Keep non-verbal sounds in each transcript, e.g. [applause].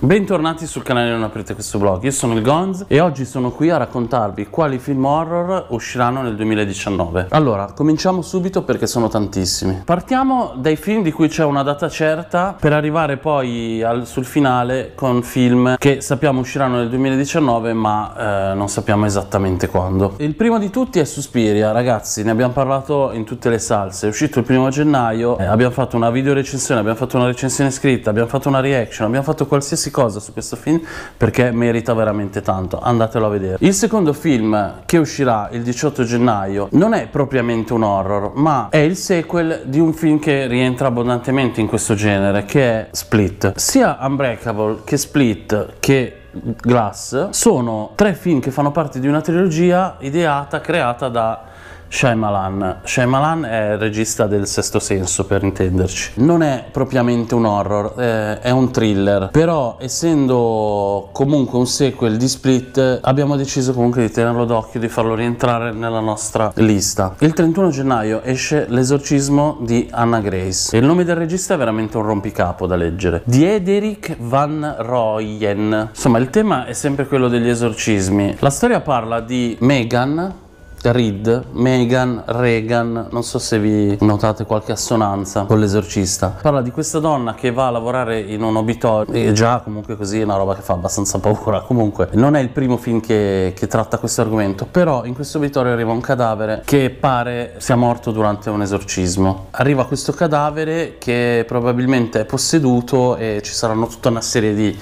Bentornati sul canale Non aprite questo blog, io sono il Gonz e oggi sono qui a raccontarvi quali film horror usciranno nel 2019. Allora, cominciamo subito perché sono tantissimi. Partiamo dai film di cui c'è una data certa per arrivare poi al, sul finale con film che sappiamo usciranno nel 2019 ma eh, non sappiamo esattamente quando. Il primo di tutti è Suspiria, ragazzi, ne abbiamo parlato in tutte le salse, è uscito il primo gennaio, eh, abbiamo fatto una video recensione, abbiamo fatto una recensione scritta, abbiamo fatto una reaction, abbiamo fatto qualsiasi qualsiasi cosa su questo film perché merita veramente tanto, andatelo a vedere. Il secondo film che uscirà il 18 gennaio non è propriamente un horror, ma è il sequel di un film che rientra abbondantemente in questo genere, che è Split. Sia Unbreakable che Split che Glass sono tre film che fanno parte di una trilogia ideata, creata da Shyamalan. Shyamalan è il regista del Sesto Senso, per intenderci. Non è propriamente un horror, eh, è un thriller, però essendo comunque un sequel di Split, abbiamo deciso comunque di tenerlo d'occhio, di farlo rientrare nella nostra lista. Il 31 gennaio esce L'esorcismo di Anna Grace. E il nome del regista è veramente un rompicapo da leggere. Diederik van Royen. Insomma, il tema è sempre quello degli esorcismi. La storia parla di Megan, Reed, Megan, Regan, non so se vi notate qualche assonanza con l'esorcista. Parla di questa donna che va a lavorare in un obitorio e già comunque così è una roba che fa abbastanza paura. Comunque non è il primo film che, che tratta questo argomento, però in questo obitorio arriva un cadavere che pare sia morto durante un esorcismo. Arriva questo cadavere che probabilmente è posseduto e ci saranno tutta una serie di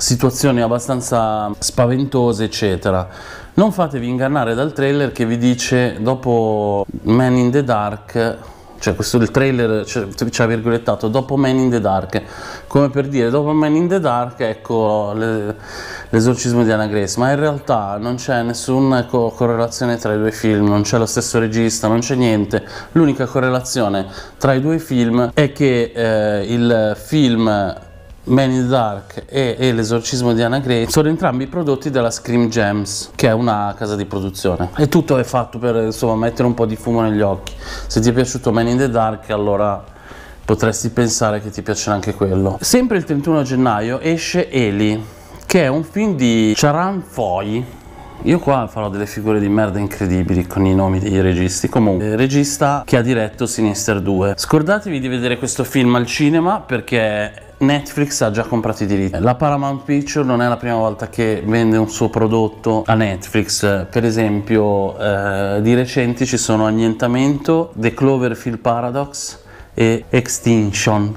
situazioni abbastanza spaventose, eccetera. Non fatevi ingannare dal trailer che vi dice dopo Man in the Dark cioè questo il trailer ci ha virgolettato dopo Man in the Dark. Come per dire dopo Man in the Dark ecco le, l'esorcismo di Anna Grace. Ma in realtà non c'è nessuna co- correlazione tra i due film non c'è lo stesso regista non c'è niente. L'unica correlazione tra i due film è che eh, il film Man in the Dark e, e L'esorcismo di Anna Gray sono entrambi prodotti dalla Scream Gems, che è una casa di produzione. E tutto è fatto per insomma mettere un po' di fumo negli occhi. Se ti è piaciuto Man in the Dark, allora potresti pensare che ti piacerà anche quello. Sempre il 31 gennaio esce Eli, che è un film di Charan Foy, io qua farò delle figure di merda incredibili con i nomi dei registi. Comunque, regista che ha diretto Sinister 2. Scordatevi di vedere questo film al cinema perché Netflix ha già comprato i diritti. La Paramount Picture non è la prima volta che vende un suo prodotto a Netflix. Per esempio, eh, di recenti ci sono Annientamento, The Cloverfield Paradox e Extinction.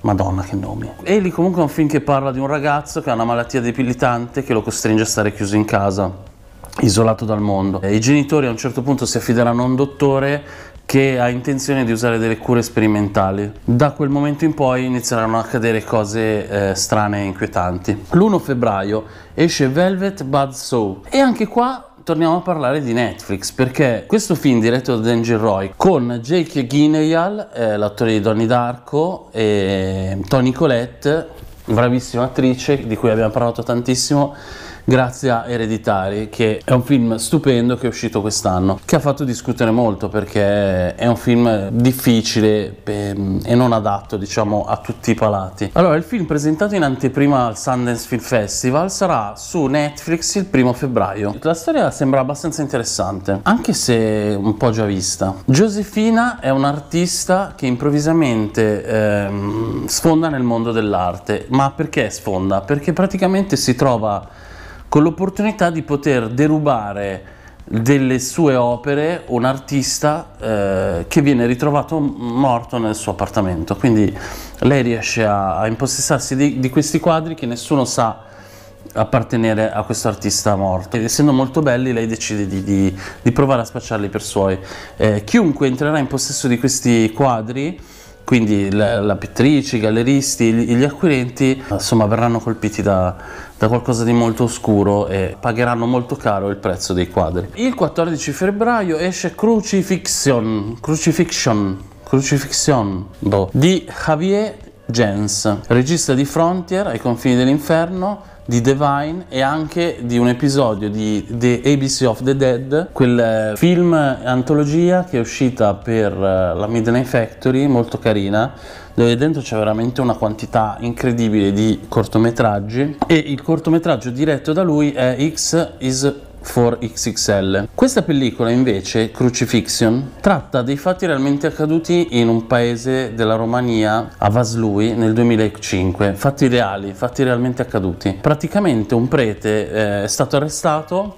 Madonna che nomi. E lì comunque è un film che parla di un ragazzo che ha una malattia debilitante che lo costringe a stare chiuso in casa isolato dal mondo. I genitori a un certo punto si affideranno a un dottore che ha intenzione di usare delle cure sperimentali. Da quel momento in poi inizieranno a accadere cose eh, strane e inquietanti. L'1 febbraio esce Velvet Buzzsaw e anche qua torniamo a parlare di Netflix perché questo film diretto da Danger Roy con Jake Gyllenhaal, eh, l'attore di Donnie Darko e Tony Colette, bravissima attrice di cui abbiamo parlato tantissimo grazie a Ereditari, che è un film stupendo che è uscito quest'anno, che ha fatto discutere molto perché è un film difficile e non adatto, diciamo, a tutti i palati. Allora, il film presentato in anteprima al Sundance Film Festival sarà su Netflix il primo febbraio. La storia sembra abbastanza interessante, anche se un po' già vista. Josefina è un'artista che improvvisamente ehm, sfonda nel mondo dell'arte, ma perché sfonda? Perché praticamente si trova con l'opportunità di poter derubare delle sue opere un artista eh, che viene ritrovato morto nel suo appartamento. Quindi lei riesce a, a impossessarsi di, di, questi quadri che nessuno sa appartenere a questo artista morto. Ed essendo molto belli, lei decide di, di, di provare a spacciarli per suoi. Eh, chiunque entrerà in possesso di questi quadri quindi la, la pittrice, i galleristi, gli, gli acquirenti insomma verranno colpiti da, da, qualcosa di molto oscuro e pagheranno molto caro il prezzo dei quadri. Il 14 febbraio esce Crucifixion, Crucifixion, Crucifixion boh, di Javier Jens, regista di Frontier, ai confini dell'inferno, di Divine e anche di un episodio di The ABC of the Dead, quel film antologia che è uscita per eh, la Midnight Factory, molto carina, dove dentro c'è veramente una quantità incredibile di cortometraggi. E il cortometraggio diretto da lui è X is 4XXL. Questa pellicola invece, Crucifixion, tratta dei fatti realmente accaduti in un paese della Romania, a Vaslui, nel 2005. Fatti reali, fatti realmente accaduti. Praticamente un prete eh, è stato arrestato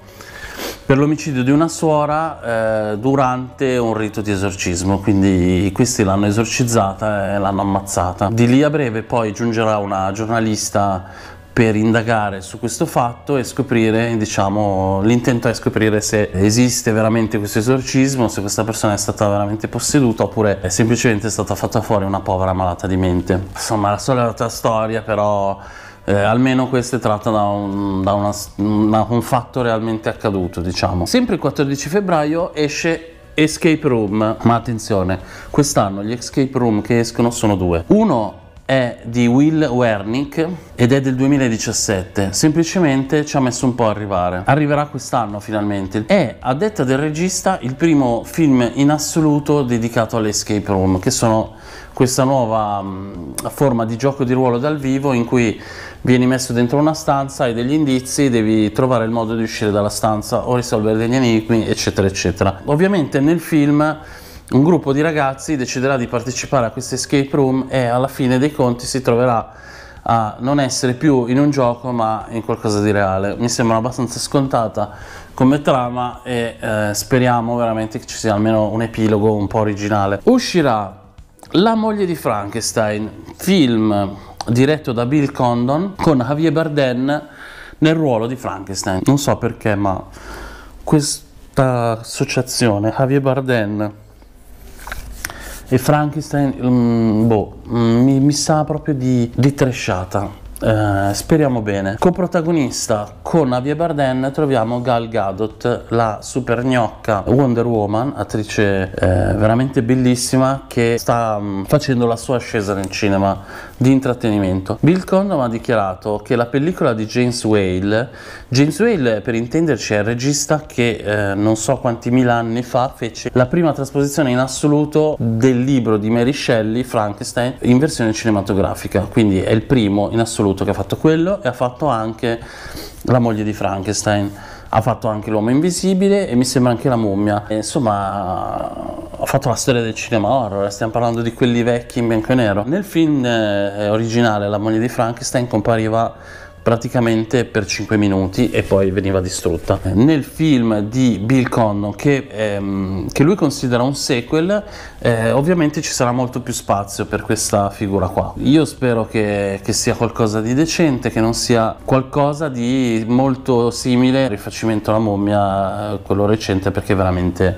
per l'omicidio di una suora eh, durante un rito di esorcismo, quindi questi l'hanno esorcizzata e l'hanno ammazzata. Di lì a breve poi giungerà una giornalista per indagare su questo fatto e scoprire, diciamo, l'intento è scoprire se esiste veramente questo esorcismo, se questa persona è stata veramente posseduta oppure è semplicemente stata fatta fuori una povera malata di mente. Insomma, la solita storia, però eh, almeno questo è tratto da, un, da una, una, un fatto realmente accaduto, diciamo. Sempre il 14 febbraio esce Escape Room, ma attenzione, quest'anno gli escape room che escono sono due. Uno è di Will Wernick ed è del 2017. Semplicemente ci ha messo un po' a arrivare. Arriverà quest'anno finalmente. È, a detta del regista, il primo film in assoluto dedicato all'escape room, che sono questa nuova mh, forma di gioco di ruolo dal vivo in cui vieni messo dentro una stanza, hai degli indizi, devi trovare il modo di uscire dalla stanza o risolvere degli enigmi, eccetera, eccetera. Ovviamente nel film un gruppo di ragazzi deciderà di partecipare a questo escape room e alla fine dei conti si troverà a non essere più in un gioco ma in qualcosa di reale. Mi sembra abbastanza scontata come trama e eh, speriamo veramente che ci sia almeno un epilogo un po' originale. Uscirà La moglie di Frankenstein, film diretto da Bill Condon con Javier Bardem nel ruolo di Frankenstein. Non so perché ma questa associazione Javier Bardem e Frankenstein, um, boh, um, mi, mi, sa proprio di, di tresciata. Eh, speriamo bene. Coprotagonista con Avia Bardem troviamo Gal Gadot, la super gnocca Wonder Woman, attrice eh, veramente bellissima che sta um, facendo la sua ascesa nel cinema di intrattenimento. Bill Condon ha dichiarato che la pellicola di James Whale, James Whale per intenderci è il regista che eh, non so quanti mila anni fa fece la prima trasposizione in assoluto del libro di Mary Shelley, Frankenstein, in versione cinematografica, quindi è il primo in assoluto che ha fatto quello e ha fatto anche la moglie di Frankenstein ha fatto anche l'uomo invisibile e mi sembra anche la mummia. E, insomma ha fatto la storia del cinema horror stiamo parlando di quelli vecchi in bianco e nero. Nel film eh, originale la moglie di Frankenstein compariva praticamente per 5 minuti e poi veniva distrutta. Nel film di Bill Conno, che, ehm, che lui considera un sequel, eh, ovviamente ci sarà molto più spazio per questa figura qua. Io spero che, che, sia qualcosa di decente, che non sia qualcosa di molto simile al rifacimento alla mummia, eh, quello recente, perché veramente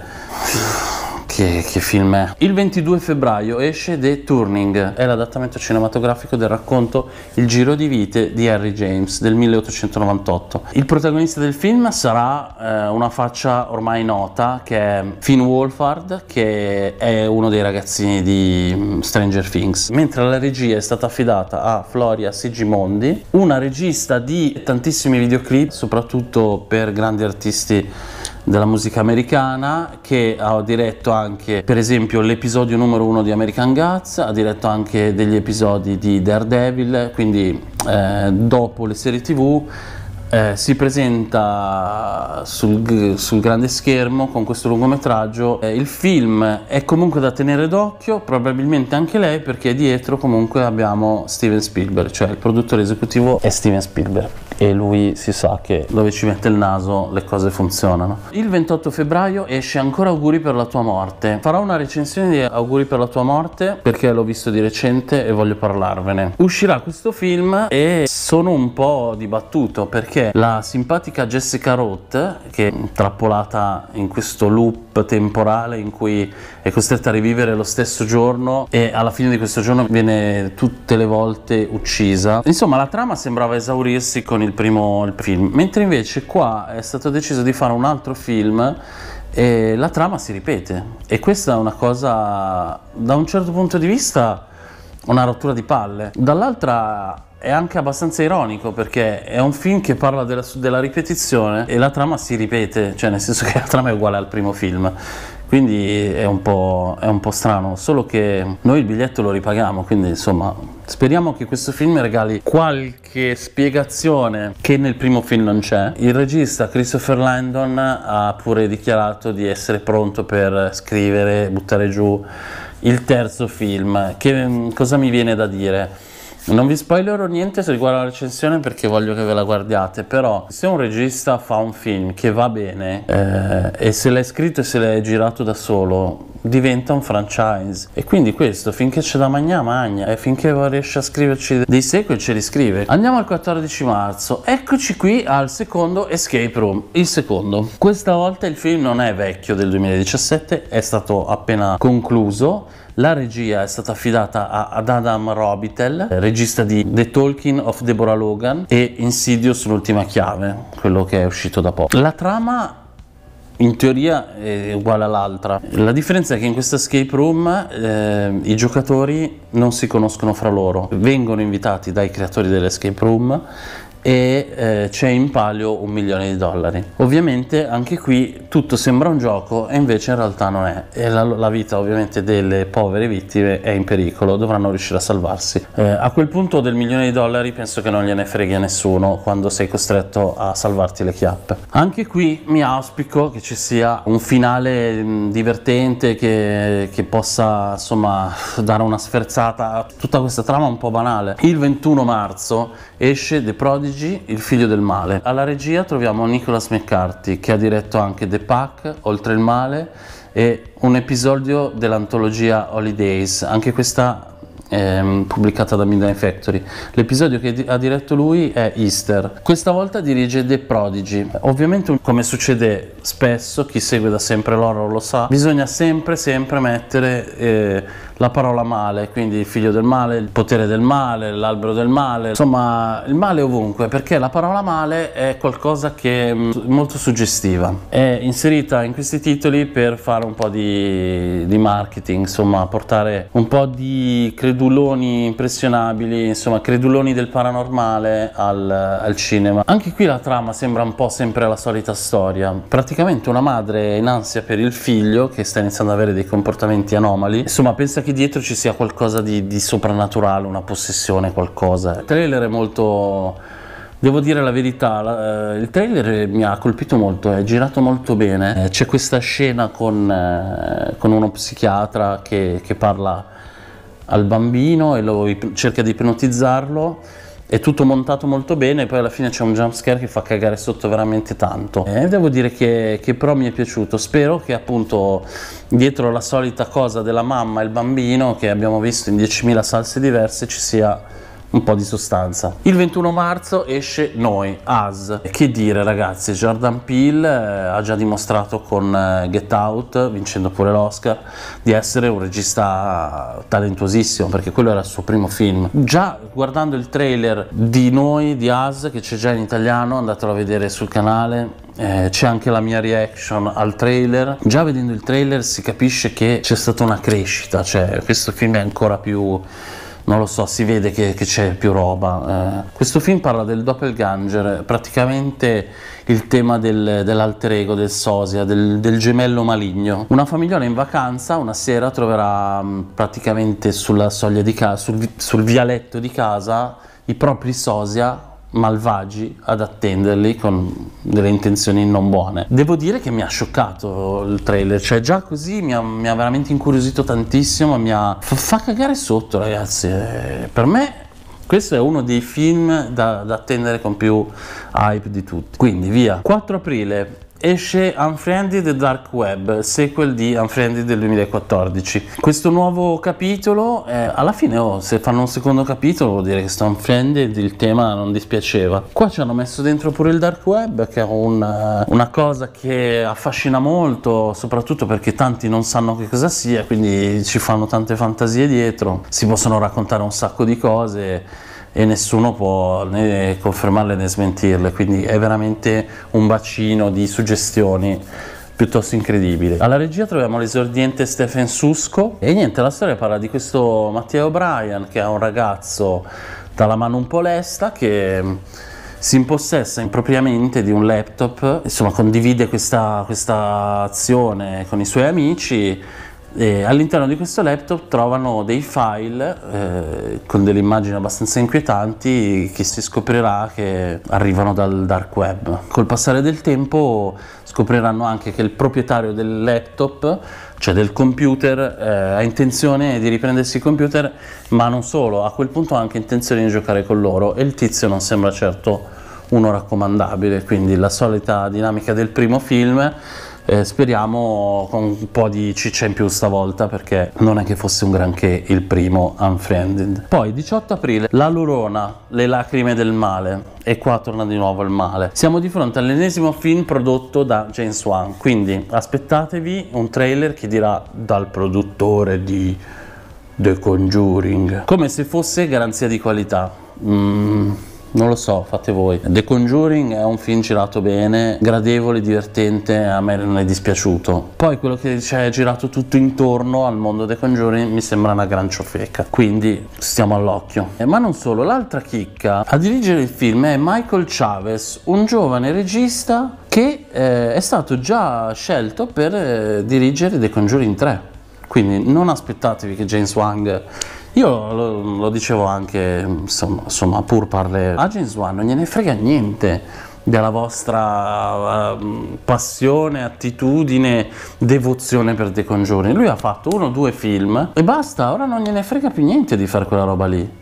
che, che, film è? Il 22 febbraio esce The Turning, è l'adattamento cinematografico del racconto Il giro di vite di Harry James del 1898. Il protagonista del film sarà eh, una faccia ormai nota che è Finn Wolfhard, che è uno dei ragazzini di mm, Stranger Things, mentre la regia è stata affidata a Floria Sigimondi, una regista di tantissimi videoclip, soprattutto per grandi artisti della musica americana che ha diretto anche per esempio l'episodio numero uno di American Guts, ha diretto anche degli episodi di Daredevil, quindi eh, dopo le serie tv eh, si presenta sul, sul, grande schermo con questo lungometraggio. Eh, il film è comunque da tenere d'occhio, probabilmente anche lei, perché dietro comunque abbiamo Steven Spielberg, cioè il produttore esecutivo è Steven Spielberg e lui si sa che dove ci mette il naso le cose funzionano. Il 28 febbraio esce ancora Auguri per la tua morte. Farò una recensione di Auguri per la tua morte perché l'ho visto di recente e voglio parlarvene. Uscirà questo film e sono un po' dibattuto perché la simpatica Jessica Roth, che è trappolata in questo loop temporale in cui è costretta a rivivere lo stesso giorno e alla fine di questo giorno viene tutte le volte uccisa. Insomma, la trama sembrava esaurirsi con il primo il film, mentre invece qua è stato deciso di fare un altro film e la trama si ripete. E questa è una cosa, da un certo punto di vista una rottura di palle. Dall'altra è anche abbastanza ironico perché è un film che parla della, della, ripetizione e la trama si ripete, cioè nel senso che la trama è uguale al primo film. Quindi è un, è un po' strano, solo che noi il biglietto lo ripaghiamo, quindi insomma speriamo che questo film regali qualche spiegazione che nel primo film non c'è. Il regista Christopher Landon ha pure dichiarato di essere pronto per scrivere, buttare giù il terzo film. Che cosa mi viene da dire? Non vi spoilerò niente se riguarda la recensione perché voglio che ve la guardiate, però se un regista fa un film che va bene eh, e se l'è scritto e se l'è girato da solo, diventa un franchise. E quindi questo finché c'è da mangiare magna e finché riesce a scriverci dei sequel ce li scrive andiamo al 14 marzo. Eccoci qui al secondo Escape Room il secondo. Questa volta il film non è vecchio del 2017 è stato appena concluso la regia è stata affidata a, ad Adam Robitel, regista di The Talking of Deborah Logan e Insidious l'ultima chiave, quello che è uscito da poco. La trama in teoria è uguale all'altra. La differenza è che in questa escape room eh, i giocatori non si conoscono fra loro, vengono invitati dai creatori dell'escape room e eh, c'è in palio un milione di dollari. Ovviamente anche qui tutto sembra un gioco e invece in realtà non è e la, la vita ovviamente delle povere vittime è in pericolo, dovranno riuscire a salvarsi. Eh, a quel punto del milione di dollari penso che non gliene freghi a nessuno quando sei costretto a salvarti le chiappe. Anche qui mi auspico che ci sia un finale mh, divertente che, che possa insomma dare una sferzata a tutta questa trama un po' banale. Il 21 marzo esce The Prodigy Il figlio del male. Alla regia troviamo Nicholas McCarthy che ha diretto anche The Pack, Oltre il male e un episodio dell'antologia Holidays, anche questa ehm, pubblicata da Midnight Factory. L'episodio che ha diretto lui è Easter. Questa volta dirige The Prodigy. Ovviamente, come succede spesso, chi segue da sempre l'oro lo sa, bisogna sempre, sempre mettere eh, la parola male, quindi il figlio del male, il potere del male, l'albero del male, insomma il male ovunque, perché la parola male è qualcosa che è mm, molto suggestiva. È inserita in questi titoli per fare un po' di, di marketing, insomma portare un po' di creduloni impressionabili, insomma creduloni del paranormale al, al cinema. Anche qui la trama sembra un po' sempre la solita storia. Praticamente una madre in ansia per il figlio che sta iniziando ad avere dei comportamenti anomali, insomma pensa che che dietro ci sia qualcosa di, di soprannaturale, una possessione, qualcosa. Il trailer è molto... Devo dire la verità, la, eh, il trailer mi ha colpito molto, è girato molto bene. Eh, c'è questa scena con, eh, con uno psichiatra che, che, parla al bambino e lo, cerca di ipnotizzarlo è tutto montato molto bene e poi alla fine c'è un jump scare che fa cagare sotto veramente tanto. E devo dire che, che però mi è piaciuto. Spero che appunto dietro la solita cosa della mamma e il bambino che abbiamo visto in 10.000 salse diverse ci sia un po' di sostanza. Il 21 marzo esce Noi, As. Che dire ragazzi, Jordan Peele eh, ha già dimostrato con eh, Get Out, vincendo pure l'Oscar, di essere un regista talentuosissimo, perché quello era il suo primo film. Già guardando il trailer di Noi, di As, che c'è già in italiano, andatelo a vedere sul canale, eh, c'è anche la mia reaction al trailer. Già vedendo il trailer si capisce che c'è stata una crescita, cioè questo film è ancora più non lo so, si vede che, che c'è più roba. Eh, questo film parla del doppelganger, praticamente il tema del, dell'alter ego, del sosia, del, del, gemello maligno. Una famigliola in vacanza una sera troverà mm, praticamente sulla soglia di casa, sul, sul vialetto di casa, i propri sosia malvagi ad attenderli con delle intenzioni non buone. Devo dire che mi ha scioccato il trailer, cioè già così mi ha, mi ha veramente incuriosito tantissimo, mi ha fa, fa cagare sotto ragazzi, eh, per me questo è uno dei film da, da attendere con più hype di tutti. Quindi via. 4 aprile esce Unfriended the Dark Web, sequel di Unfriended del 2014. Questo nuovo capitolo, eh, alla fine oh, se fanno un secondo capitolo vuol dire che sto Unfriended il tema non dispiaceva. Qua ci hanno messo dentro pure il Dark Web che è un, uh, una cosa che affascina molto, soprattutto perché tanti non sanno che cosa sia, quindi ci fanno tante fantasie dietro, si possono raccontare un sacco di cose e nessuno può né confermarle né smentirle, quindi è veramente un bacino di suggestioni piuttosto incredibile. Alla regia troviamo l'esordiente Stephen Susco e niente, la storia parla di questo Matteo O'Brien che è un ragazzo dalla mano un po' lesta che si impossessa impropriamente di un laptop, insomma condivide questa, questa azione con i suoi amici e all'interno di questo laptop trovano dei file eh, con delle immagini abbastanza inquietanti che si scoprirà che arrivano dal dark web. Col passare del tempo scopriranno anche che il proprietario del laptop, cioè del computer, eh, ha intenzione di riprendersi il computer, ma non solo, a quel punto ha anche intenzione di giocare con loro e il tizio non sembra certo uno raccomandabile, quindi la solita dinamica del primo film eh, speriamo con un po' di ciccia in più stavolta perché non è che fosse un granché il primo Unfriended. Poi 18 aprile, La Lurona, Le lacrime del male e qua torna di nuovo il male. Siamo di fronte all'ennesimo film prodotto da James Wan, quindi aspettatevi un trailer che dirà dal produttore di The Conjuring, come se fosse garanzia di qualità. Mm non lo so, fate voi. The Conjuring è un film girato bene, gradevole, divertente, a me non è dispiaciuto. Poi quello che c'è girato tutto intorno al mondo The Conjuring mi sembra una gran ciofeca, quindi stiamo all'occhio. Eh, ma non solo, l'altra chicca a dirigere il film è Michael Chavez, un giovane regista che eh, è stato già scelto per eh, dirigere The Conjuring 3. Quindi non aspettatevi che James Wang io lo, lo dicevo anche, insomma, insomma, pur parle a James Wan, non gliene frega niente della vostra uh, passione, attitudine, devozione per The Conjuring. Lui ha fatto uno o due film e basta, ora non gliene frega più niente di fare quella roba lì.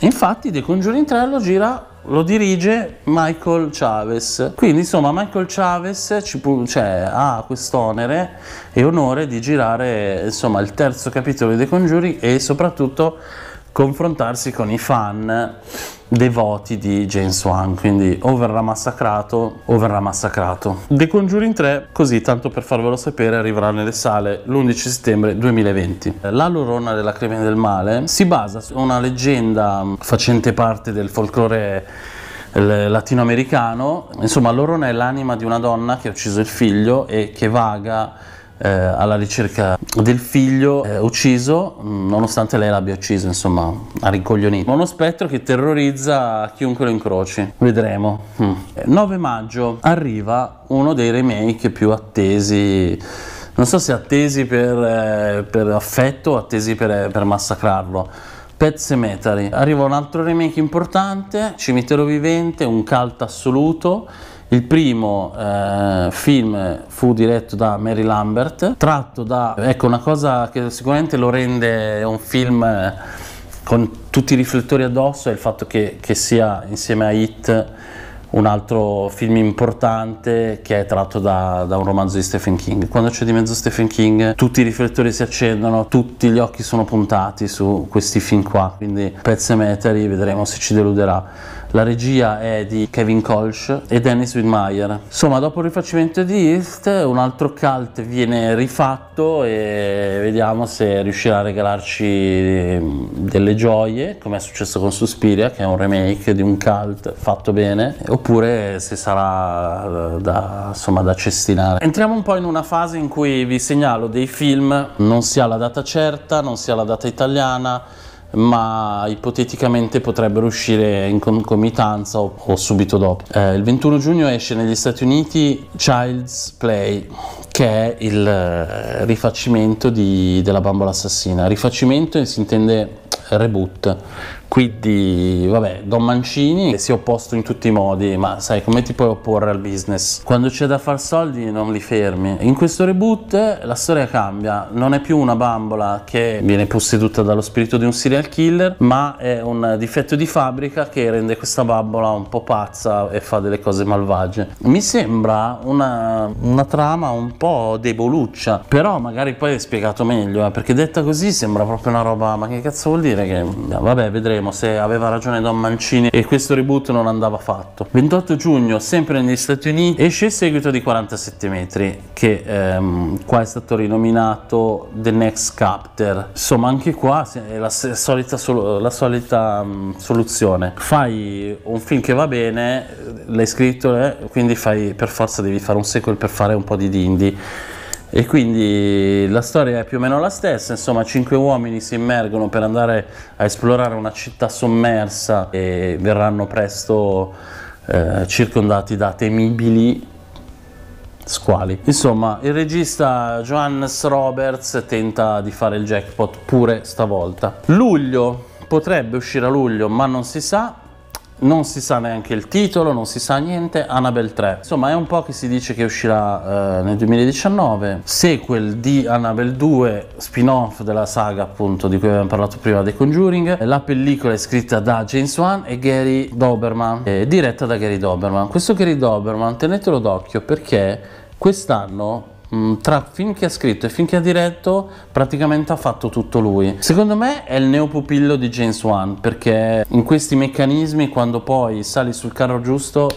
Infatti The Conjuring 3 lo gira lo dirige Michael Chavez. Quindi insomma Michael Chavez ci, cioè, ha quest'onere e onore di girare insomma, il terzo capitolo dei Congiuri e soprattutto confrontarsi con i fan devoti di James Wan, quindi o verrà massacrato o verrà massacrato. The Conjuring 3, così tanto per farvelo sapere, arriverà nelle sale l'11 settembre 2020. La Lorona della Cremina del Male si basa su una leggenda facente parte del folklore latinoamericano, insomma Lorona è l'anima di una donna che ha ucciso il figlio e che vaga eh, alla ricerca del figlio eh, ucciso, nonostante lei l'abbia ucciso, insomma, ha rincoglionito. Uno spettro che terrorizza chiunque lo incroci. Vedremo. Mm. 9 maggio arriva uno dei remake più attesi. Non so se attesi per, eh, per affetto o attesi per, per massacrarlo. Pet Cemetery. Arriva un altro remake importante, Cimitero Vivente, un cult assoluto il primo eh, film fu diretto da Mary Lambert, tratto da, ecco, una cosa che sicuramente lo rende un film eh, con tutti i riflettori addosso è il fatto che, che sia insieme a Hit un altro film importante che è tratto da, da, un romanzo di Stephen King. Quando c'è di mezzo Stephen King, tutti i riflettori si accendono, tutti gli occhi sono puntati su questi film qua. Quindi Pet Cemetery, vedremo se ci deluderà. La regia è di Kevin Kolsch e Dennis Widmeyer. Insomma, dopo il rifacimento di East, un altro cult viene rifatto e vediamo se riuscirà a regalarci mm, delle gioie, come è successo con Suspiria, che è un remake di un cult fatto bene, oppure se sarà da, insomma, da cestinare. Entriamo un po' in una fase in cui vi segnalo dei film, non si ha la data certa, non si ha la data italiana, ma ipoteticamente potrebbero uscire in concomitanza o, o subito dopo. Eh, il 21 giugno esce negli Stati Uniti Child's Play, che è il eh, rifacimento di, della bambola assassina. Rifacimento si intende reboot, quindi, vabbè, Don Mancini si è opposto in tutti i modi, ma sai come ti puoi opporre al business? Quando c'è da far soldi non li fermi. In questo reboot la storia cambia, non è più una bambola che viene posseduta dallo spirito di un serial killer, ma è un difetto di fabbrica che rende questa bambola un po' pazza e fa delle cose malvagie. Mi sembra una, una trama un po' deboluccia, però magari poi è spiegato meglio, eh, perché detta così sembra proprio una roba, ma che cazzo vuol dire che... Vabbè, vedremo vedremo se aveva ragione Don Mancini e questo reboot non andava fatto. 28 giugno, sempre negli Stati Uniti, esce il seguito di 47 metri, che ehm, qua è stato rinominato The Next Capter. Insomma, anche qua è la solita, la solita um, soluzione. Fai un film che va bene, l'hai scritto, eh, quindi fai, per forza devi fare un sequel per fare un po' di dindi e quindi la storia è più o meno la stessa, insomma cinque uomini si immergono per andare a esplorare una città sommersa e verranno presto eh, circondati da temibili squali. Insomma, il regista Johannes Roberts tenta di fare il jackpot pure stavolta. Luglio, potrebbe uscire a luglio, ma non si sa non si sa neanche il titolo, non si sa niente, Annabelle 3. Insomma è un po' che si dice che uscirà eh, nel 2019, sequel di Annabelle 2, spin-off della saga appunto di cui abbiamo parlato prima, The Conjuring. La pellicola è scritta da James Wan e Gary Doberman, eh, diretta da Gary Doberman. Questo Gary Doberman tenetelo d'occhio perché quest'anno tra film che ha scritto e film che ha diretto praticamente ha fatto tutto lui secondo me è il neopupillo di James Wan perché in questi meccanismi quando poi sali sul carro giusto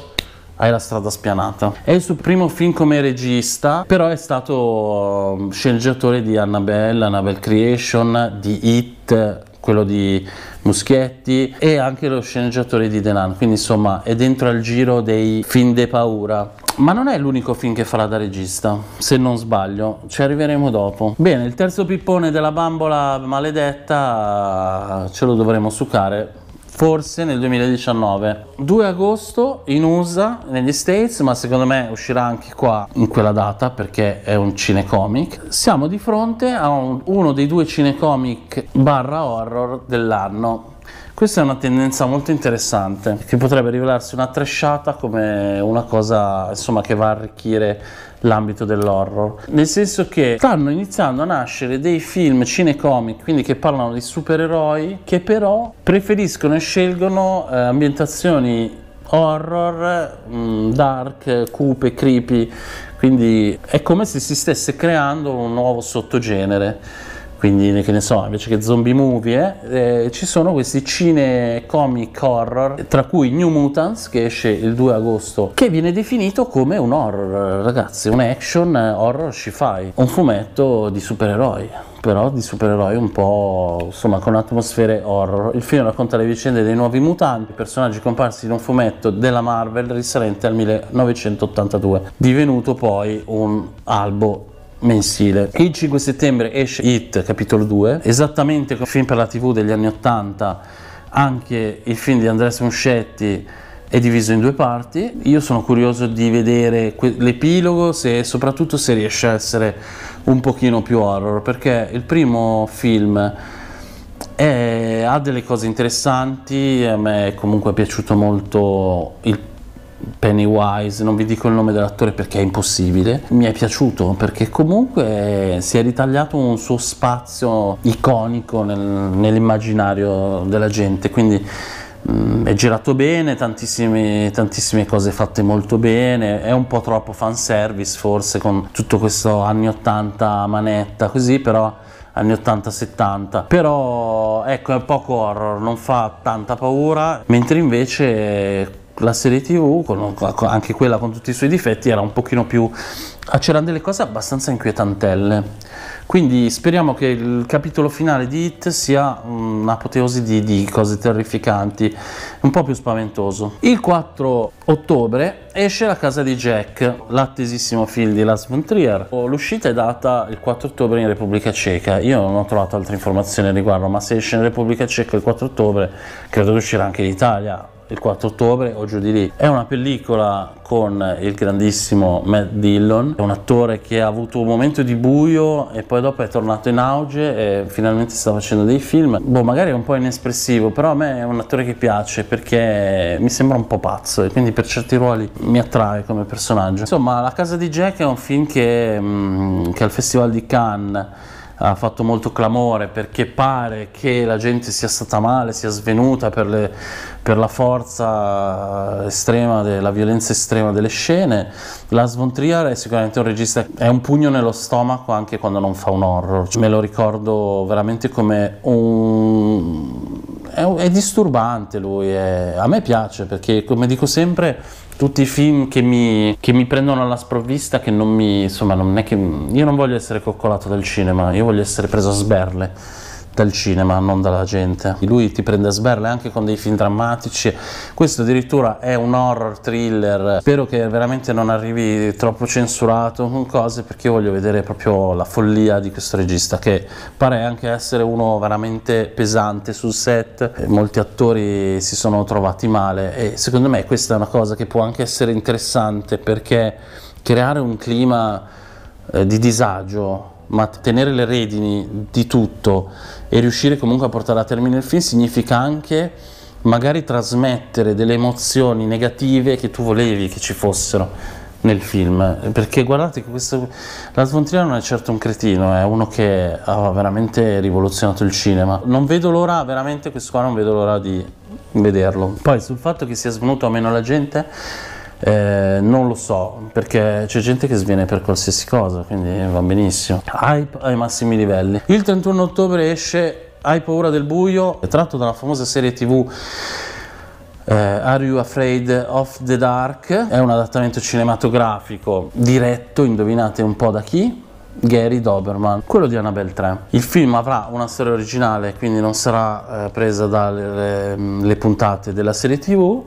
hai la strada spianata. È il suo primo film come regista, però è stato mm, sceneggiatore di Annabelle, Annabelle Creation, di It, quello di Muschietti e anche lo sceneggiatore di Denan, quindi insomma è dentro al giro dei film de paura. Ma non è l'unico film che farà da regista, se non sbaglio, ci arriveremo dopo. Bene, il terzo pippone della bambola maledetta ce lo dovremo succare forse nel 2019. 2 agosto in USA, negli States, ma secondo me uscirà anche qua in quella data perché è un cinecomic. Siamo di fronte a un, uno dei due cinecomic barra horror dell'anno. Questa è una tendenza molto interessante che potrebbe rivelarsi una tresciata come una cosa insomma, che va a arricchire l'ambito dell'horror, nel senso che stanno iniziando a nascere dei film cinecomic, quindi che parlano di supereroi, che però preferiscono e scelgono eh, ambientazioni horror, mh, mm, dark, cupe, creepy, quindi è come se si stesse creando un nuovo sottogenere quindi che ne so, invece che zombie movie, eh, ci sono questi cine comic horror, tra cui New Mutants che esce il 2 agosto, che viene definito come un horror, ragazzi, un action horror sci-fi, un fumetto di supereroi però di supereroi un po' insomma con atmosfere horror. Il film racconta le vicende dei nuovi mutanti, personaggi comparsi in un fumetto della Marvel risalente al 1982, divenuto poi un albo mensile. Il 5 settembre esce Hit capitolo 2, esattamente come il film per la TV degli anni 80, anche il film di Andrea Muschetti è diviso in due parti. Io sono curioso di vedere l'epilogo se soprattutto se riesce a essere un pochino più horror, perché il primo film è, ha delle cose interessanti, a me è comunque piaciuto molto il Pennywise, non vi dico il nome dell'attore perché è impossibile, mi è piaciuto perché comunque si è ritagliato un suo spazio iconico nel, nell'immaginario della gente, quindi mh, mm, è girato bene, tantissime, tantissime cose fatte molto bene, è un po' troppo fanservice forse con tutto questo anni 80 manetta così, però anni 80-70 però ecco è poco horror non fa tanta paura mentre invece la serie tv, con, anche quella con tutti i suoi difetti, era un pochino più... c'erano delle cose abbastanza inquietantelle. Quindi speriamo che il capitolo finale di Hit sia un'apoteosi di, di cose terrificanti, un po' più spaventoso. Il 4 ottobre esce La casa di Jack, l'attesissimo film di Lars von Trier. L'uscita è data il 4 ottobre in Repubblica Ceca. Io non ho trovato altre informazioni al riguardo, ma se esce in Repubblica Ceca il 4 ottobre, credo che uscirà anche in Italia il 4 ottobre o giù di lì. È una pellicola con il grandissimo Matt Dillon, un attore che ha avuto un momento di buio e poi dopo è tornato in auge e finalmente sta facendo dei film. Boh, magari è un po' inespressivo, però a me è un attore che piace perché mi sembra un po' pazzo e quindi per certi ruoli mi attrae come personaggio. Insomma, La casa di Jack è un film che, mm, che al Festival di Cannes ha fatto molto clamore perché pare che la gente sia stata male, sia svenuta per, le, per la forza estrema, la violenza estrema delle scene. Lars von Trier è sicuramente un regista, è un pugno nello stomaco anche quando non fa un horror, me lo ricordo veramente come un è, è disturbante lui, è, a me piace perché come dico sempre tutti i film che mi, che mi, prendono alla sprovvista, che non mi, insomma, non è che io non voglio essere coccolato dal cinema, io voglio essere preso a sberle dal cinema, non dalla gente. Lui ti prende a sberle anche con dei film drammatici. Questo addirittura è un horror thriller. Spero che veramente non arrivi troppo censurato con cose perché io voglio vedere proprio la follia di questo regista che pare anche essere uno veramente pesante sul set. Molti attori si sono trovati male e secondo me questa è una cosa che può anche essere interessante perché creare un clima eh, di disagio ma tenere le redini di tutto e riuscire comunque a portare a termine il film significa anche magari trasmettere delle emozioni negative che tu volevi che ci fossero nel film. Perché guardate che questo Lars von non è certo un cretino è uno che ha veramente rivoluzionato il cinema. Non vedo l'ora veramente questo qua non vedo l'ora di vederlo. Poi sul fatto che sia svenuto o meno la gente eh, non lo so, perché c'è gente che sviene per qualsiasi cosa, quindi va benissimo. Hype ai massimi livelli. Il 31 ottobre esce Hai paura del buio, è tratto dalla famosa serie tv eh, Are You Afraid of the Dark? È un adattamento cinematografico diretto, indovinate un po' da chi? Gary Doberman, quello di Annabelle 3. Il film avrà una storia originale, quindi non sarà eh, presa dalle le puntate della serie tv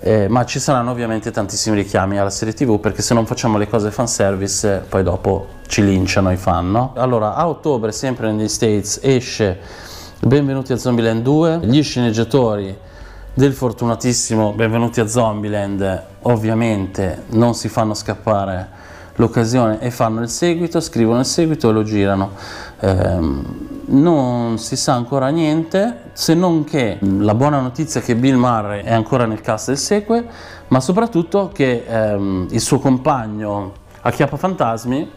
eh, ma ci saranno ovviamente tantissimi richiami alla serie tv perché se non facciamo le cose fanservice poi dopo ci linciano i fan no? allora a ottobre sempre negli States esce Benvenuti a Zombieland 2 gli sceneggiatori del fortunatissimo Benvenuti a Zombieland ovviamente non si fanno scappare l'occasione e fanno il seguito, scrivono il seguito e lo girano. Eh, non si sa ancora niente se non che la buona notizia è che Bill Murray è ancora nel cast del sequel, ma soprattutto che ehm, il suo compagno a Chiappa Fantasmi,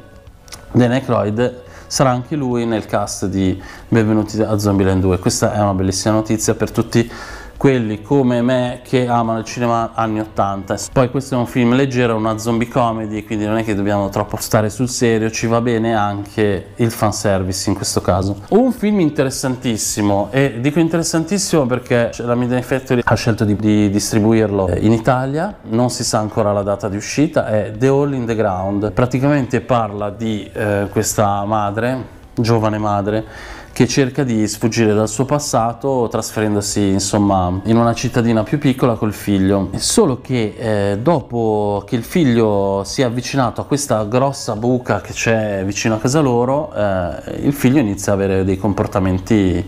Dan Aykroyd, sarà anche lui nel cast di Benvenuti a Zombieland 2. Questa è una bellissima notizia per tutti quelli come me che amano il cinema anni 80. Poi questo è un film leggero, una zombie comedy, quindi non è che dobbiamo troppo stare sul serio, ci va bene anche il fanservice in questo caso. Un film interessantissimo e dico interessantissimo perché la Midnight Factory ha scelto di, di distribuirlo in Italia, non si sa ancora la data di uscita, è The All in the Ground. Praticamente parla di eh, questa madre, giovane madre, che cerca di sfuggire dal suo passato trasferendosi insomma in una cittadina più piccola col figlio solo che eh, dopo che il figlio si è avvicinato a questa grossa buca che c'è vicino a casa loro eh, il figlio inizia ad avere dei comportamenti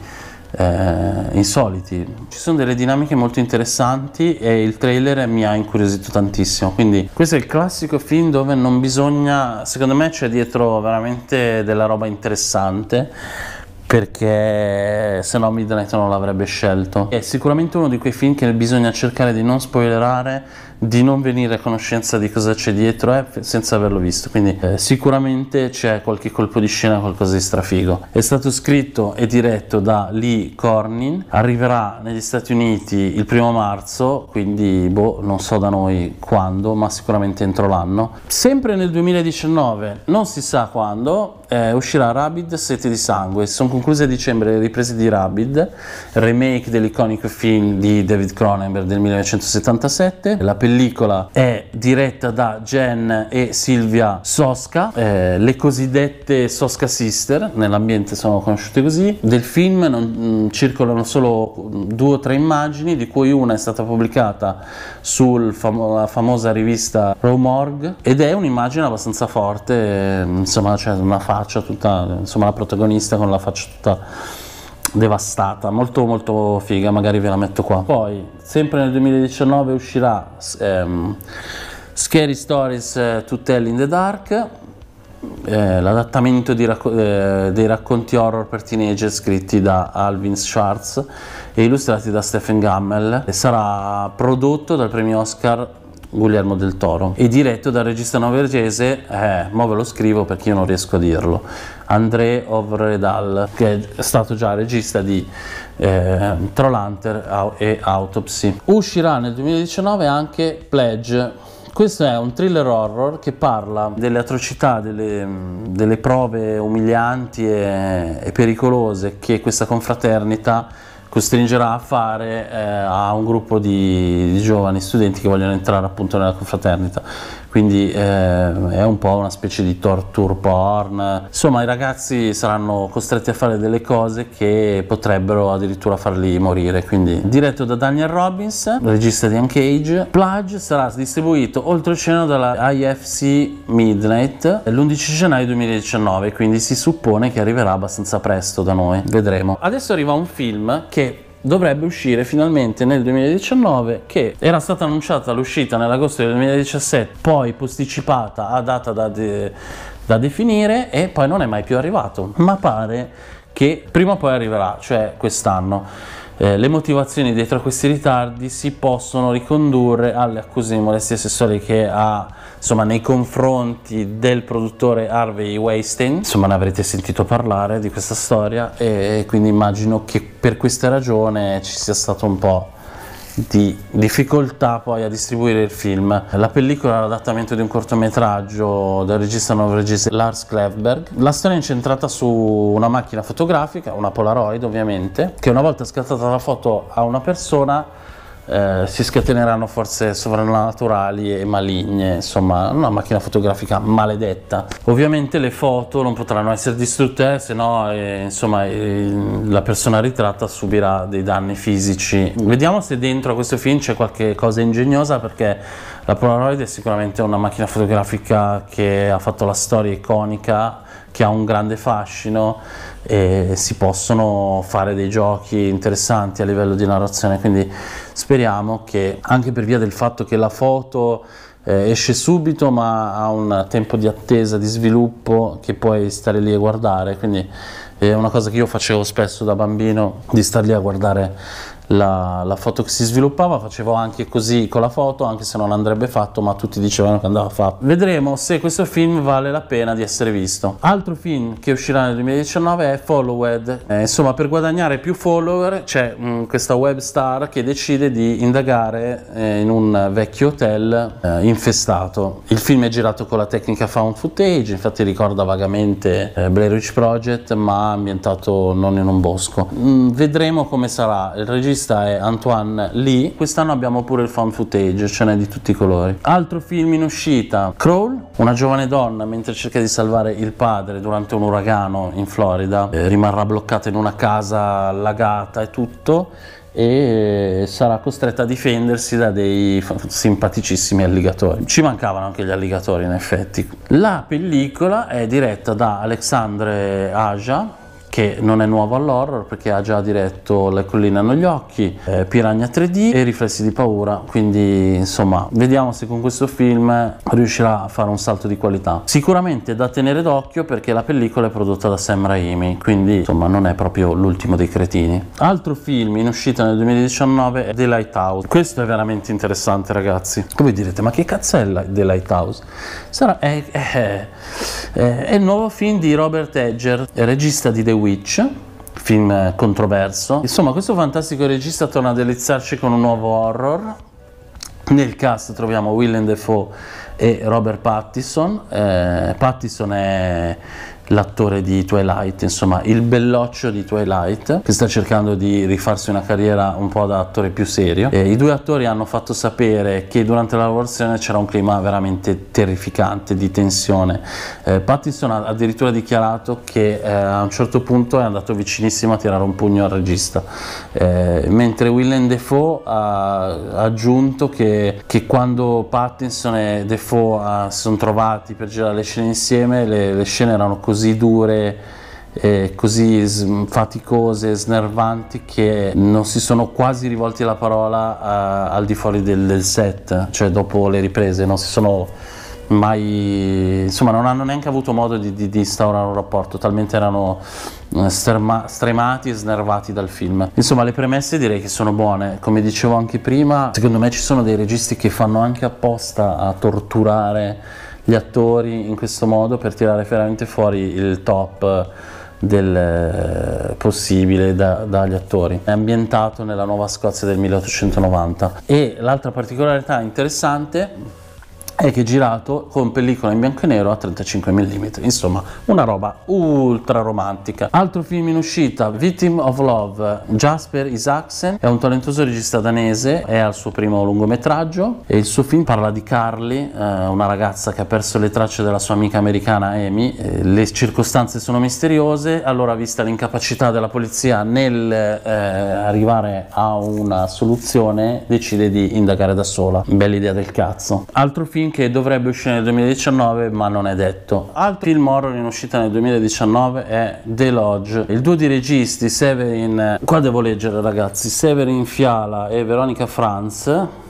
eh, insoliti. Ci sono delle dinamiche molto interessanti e il trailer mi ha incuriosito tantissimo. Quindi questo è il classico film dove non bisogna, secondo me c'è dietro veramente della roba interessante perché se no Midnight non l'avrebbe scelto. È sicuramente uno di quei film che bisogna cercare di non spoilerare di non venire a conoscenza di cosa c'è dietro eh, senza averlo visto. Quindi eh, sicuramente c'è qualche colpo di scena qualcosa di strafigo. È stato scritto e diretto da Lee Cornin arriverà negli Stati Uniti il primo marzo quindi boh non so da noi quando ma sicuramente entro l'anno. Sempre nel 2019 non si sa quando eh, uscirà Rabid Sete di Sangue. Sono concluse a dicembre le riprese di Rabid remake dell'iconico film di David Cronenberg del 1977 la pellicola è diretta da Jen e Silvia Soska, eh, le cosiddette Soska Sister, nell'ambiente sono conosciute così. Del film non, mh, mm, circolano solo due o tre immagini, di cui una è stata pubblicata sulla fam- famosa rivista Romorg ed è un'immagine abbastanza forte, eh, insomma c'è una faccia tutta, insomma la protagonista con la faccia tutta devastata, molto molto figa, magari ve la metto qua. Poi, sempre nel 2019 uscirà ehm, Scary Stories eh, to Tell in the Dark, eh, l'adattamento racco- eh, dei racconti horror per teenager scritti da Alvin Schwartz e illustrati da Stephen Gammel. E sarà prodotto dal premio Oscar Guglielmo del Toro. E diretto dal regista norvegese, eh, mo ve lo scrivo perché io non riesco a dirlo, André Ovredal, che è stato già regista di eh, Trollhunter e Autopsy. Uscirà nel 2019 anche Pledge, questo è un thriller horror che parla delle atrocità, delle, delle prove umilianti e, e, pericolose che questa confraternita costringerà a fare eh, a un gruppo di, di, giovani studenti che vogliono entrare appunto nella confraternita quindi eh, è un po' una specie di torture porn. Insomma i ragazzi saranno costretti a fare delle cose che potrebbero addirittura farli morire. Quindi diretto da Daniel Robbins regista di Uncage Plage sarà distribuito oltreoceano dalla IFC Midnight l'11 gennaio 2019 quindi si suppone che arriverà abbastanza presto da noi. Vedremo. Adesso arriva un film che dovrebbe uscire finalmente nel 2019 che era stata annunciata l'uscita nell'agosto del 2017 poi posticipata a data da, de- da definire e poi non è mai più arrivato. Ma pare che prima o poi arriverà cioè quest'anno. Eh, le motivazioni dietro a questi ritardi si possono ricondurre alle accuse di molestie sessuali che ha insomma, nei confronti del produttore Harvey Weinstein. Insomma, ne avrete sentito parlare di questa storia e quindi immagino che per questa ragione ci sia stato un po' di difficoltà poi a distribuire il film. La pellicola è l'adattamento di un cortometraggio del regista norvegese Lars Klevberg. La storia è incentrata su una macchina fotografica, una Polaroid ovviamente, che una volta scattata la foto a una persona eh, si scateneranno forze sovrannaturali e maligne, insomma una macchina fotografica maledetta. Ovviamente le foto non potranno essere distrutte, se no eh, insomma eh, la persona ritratta subirà dei danni fisici. Vediamo se dentro a questo film c'è qualche cosa ingegnosa perché la Polaroid è sicuramente una macchina fotografica che ha fatto la storia iconica che ha un grande fascino e si possono fare dei giochi interessanti a livello di narrazione, quindi speriamo che anche per via del fatto che la foto eh, esce subito ma ha un tempo di attesa, di sviluppo che puoi stare lì a guardare, quindi è una cosa che io facevo spesso da bambino, di stare lì a guardare la, la, foto che si sviluppava, facevo anche così con la foto, anche se non andrebbe fatto, ma tutti dicevano che andava fatto. Vedremo se questo film vale la pena di essere visto. Altro film che uscirà nel 2019 è Followed. Eh, insomma, per guadagnare più follower c'è mh, mm, questa web star che decide di indagare eh, in un vecchio hotel eh, infestato. Il film è girato con la tecnica found footage, infatti ricorda vagamente eh, Blair Witch Project, ma ambientato non in un bosco. Mm, vedremo come sarà. Il regista regista è Antoine Lee. Quest'anno abbiamo pure il found footage, ce n'è di tutti i colori. Altro film in uscita, Crawl, una giovane donna mentre cerca di salvare il padre durante un uragano in Florida, eh, rimarrà bloccata in una casa allagata e tutto e sarà costretta a difendersi da dei simpaticissimi alligatori. Ci mancavano anche gli alligatori in effetti. La pellicola è diretta da Alexandre Aja, che non è nuovo all'horror perché ha già diretto Le colline hanno gli occhi, eh, Piranha 3D e Riflessi di paura, quindi insomma vediamo se con questo film riuscirà a fare un salto di qualità. Sicuramente da tenere d'occhio perché la pellicola è prodotta da Sam Raimi, quindi insomma non è proprio l'ultimo dei cretini. Altro film in uscita nel 2019 è The Lighthouse. Questo è veramente interessante ragazzi. Come direte, ma che cazzo è The Lighthouse? Sarà, è, è, è, è il nuovo film di Robert Edger, regista di The Witch, film controverso. Insomma, questo fantastico regista torna a deliziarci con un nuovo horror. Nel cast troviamo Willem Dafoe e Robert Pattison. Eh, Pattison è l'attore di Twilight, insomma il belloccio di Twilight che sta cercando di rifarsi una carriera un po' da attore più serio. E I due attori hanno fatto sapere che durante la lavorazione c'era un clima veramente terrificante di tensione. Eh, Pattison ha addirittura dichiarato che eh, a un certo punto è andato vicinissimo a tirare un pugno al regista, eh, mentre Willem Defoe ha aggiunto che, che quando Pattinson e Defoe si sono trovati per girare le scene insieme, le, le scene erano così così dure, eh, così faticose, snervanti che non si sono quasi rivolti la parola eh, al di fuori del, del, set, cioè dopo le riprese, non si sono mai, insomma non hanno neanche avuto modo di, di, di instaurare un rapporto, talmente erano eh, sterma, stremati e snervati dal film. Insomma le premesse direi che sono buone, come dicevo anche prima, secondo me ci sono dei registi che fanno anche apposta a torturare gli attori in questo modo per tirare veramente fuori il top del eh, possibile da, dagli attori. È ambientato nella Nuova Scozia del 1890 e l'altra particolarità interessante e che è girato con pellicola in bianco e nero a 35 mm. Insomma, una roba ultra romantica. Altro film in uscita, Victim of Love, Jasper Isaacsen, è un talentuoso regista danese, è al suo primo lungometraggio e il suo film parla di Carly, eh, una ragazza che ha perso le tracce della sua amica americana Amy. Eh, le circostanze sono misteriose, allora vista l'incapacità della polizia nel eh, arrivare a una soluzione, decide di indagare da sola. Bella idea del cazzo. Altro film film che dovrebbe uscire nel 2019 ma non è detto. Altro film horror in uscita nel 2019 è The Lodge. Il duo di registi Severin, qua devo leggere ragazzi, Severin Fiala e Veronica Franz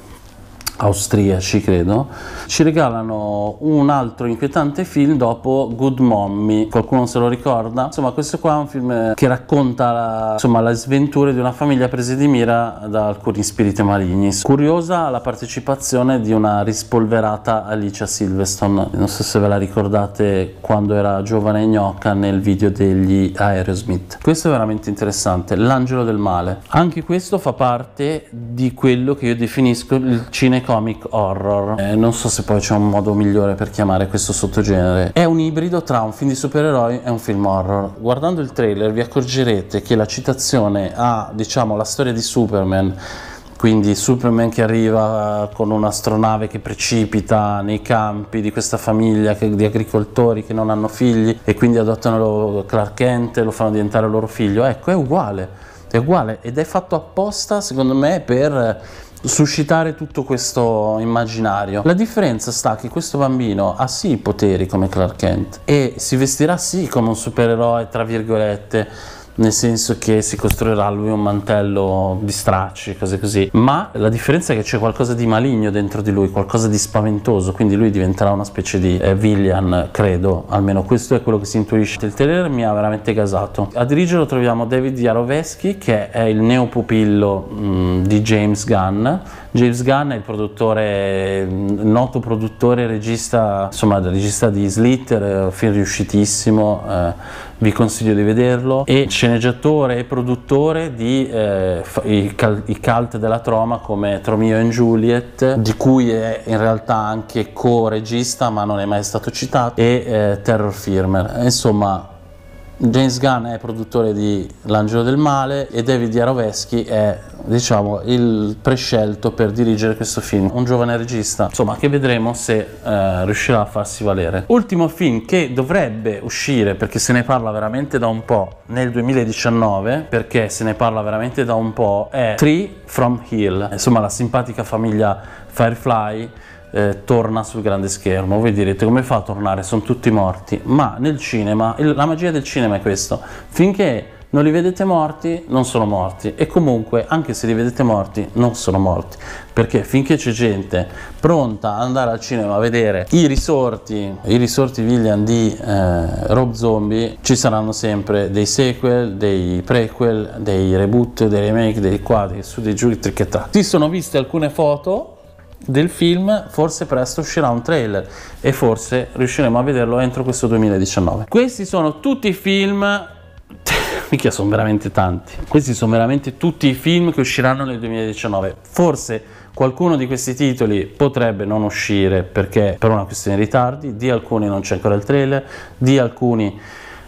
austriaci credo, ci regalano un altro inquietante film dopo Good Mommy, qualcuno se lo ricorda? Insomma questo qua è un film che racconta la, insomma, le sventure di una famiglia presa di mira da alcuni spiriti maligni. Curiosa la partecipazione di una rispolverata Alicia Silverstone, non so se ve la ricordate quando era giovane e gnocca nel video degli Aerosmith. Questo è veramente interessante, L'angelo del male. Anche questo fa parte di quello che io definisco il cinema comic horror. Eh, non so se poi c'è un modo migliore per chiamare questo sottogenere. È un ibrido tra un film di supereroi e un film horror. Guardando il trailer vi accorgerete che la citazione a, diciamo, la storia di Superman quindi Superman che arriva con un'astronave che precipita nei campi di questa famiglia che, di agricoltori che non hanno figli e quindi adottano Clark Kent e lo fanno diventare loro figlio, ecco è uguale, è uguale ed è fatto apposta secondo me per suscitare tutto questo immaginario. La differenza sta che questo bambino ha sì i poteri come Clark Kent e si vestirà sì come un supereroe, tra virgolette, nel senso che si costruirà lui un mantello di stracci, cose così, ma la differenza è che c'è qualcosa di maligno dentro di lui, qualcosa di spaventoso, quindi lui diventerà una specie di eh, villain, credo, almeno questo è quello che si intuisce. Il trailer mi ha veramente gasato. A dirigerlo troviamo David Jaroveschi, che è il neopupillo mm, di James Gunn. James Gunn è il produttore, il noto produttore regista, insomma, regista di Slitter, film riuscitissimo, eh, vi consiglio di vederlo, e sceneggiatore e produttore di eh, i, i, cult della troma come Tromeo e Juliet, di cui è in realtà anche co-regista ma non è mai stato citato, e eh, Terror Firmer. Insomma, James Gunn è produttore di L'Angelo del Male e David Jaroveschi è diciamo il prescelto per dirigere questo film. Un giovane regista insomma che vedremo se eh, riuscirà a farsi valere. Ultimo film che dovrebbe uscire perché se ne parla veramente da un po' nel 2019 perché se ne parla veramente da un po' è Tree from Hill insomma la simpatica famiglia Firefly eh, torna sul grande schermo. Voi direte come fa a tornare? Sono tutti morti. Ma nel cinema, il, la magia del cinema è questo: finché non li vedete morti, non sono morti. E comunque, anche se li vedete morti, non sono morti. Perché finché c'è gente pronta ad andare al cinema a vedere i risorti, i risorti villain di eh, Rob Zombie, ci saranno sempre dei sequel, dei prequel, dei reboot, dei remake, dei quadri, su dei giù, trick e track. Sono viste alcune foto del film forse presto uscirà un trailer e forse riusciremo a vederlo entro questo 2019 questi sono tutti i film [laughs] mica sono veramente tanti. Questi sono veramente tutti i film che usciranno nel 2019 forse qualcuno di questi titoli potrebbe non uscire perché per una questione di ritardi di alcuni non c'è ancora il trailer di alcuni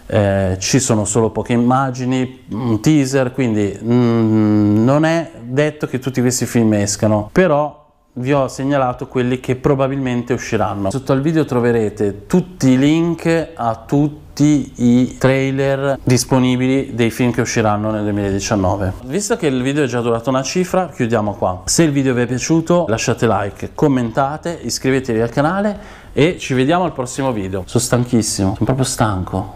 eh, ci sono solo poche immagini, un teaser, quindi mm, non è detto che tutti questi film escano, però vi ho segnalato quelli che probabilmente usciranno. Sotto al video troverete tutti i link a tutti i trailer disponibili dei film che usciranno nel 2019. Visto che il video è già durato una cifra, chiudiamo qua. Se il video vi è piaciuto lasciate like, commentate, iscrivetevi al canale e ci vediamo al prossimo video. Sono stanchissimo, sono proprio stanco.